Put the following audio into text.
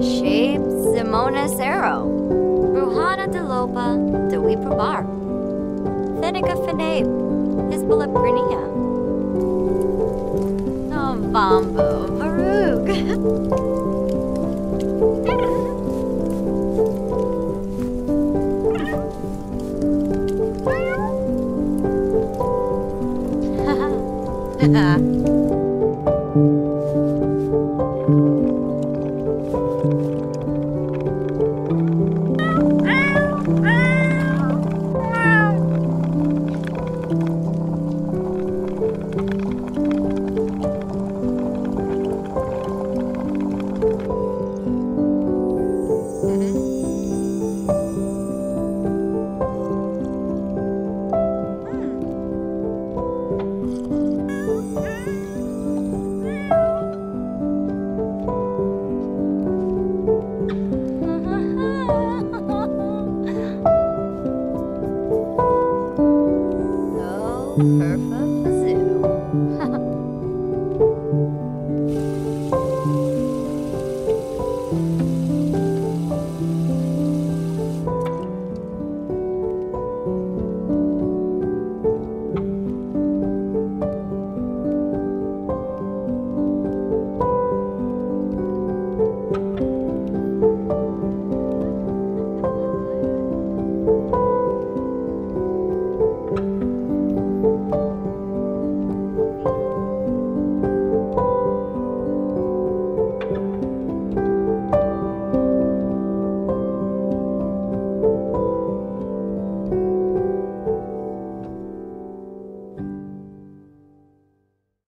Shape Simona Cerro, Ruhana Delopa, Dewipa Bar, Thenica Fenabe, Hispala Grinia, Nambambo, oh, Varug.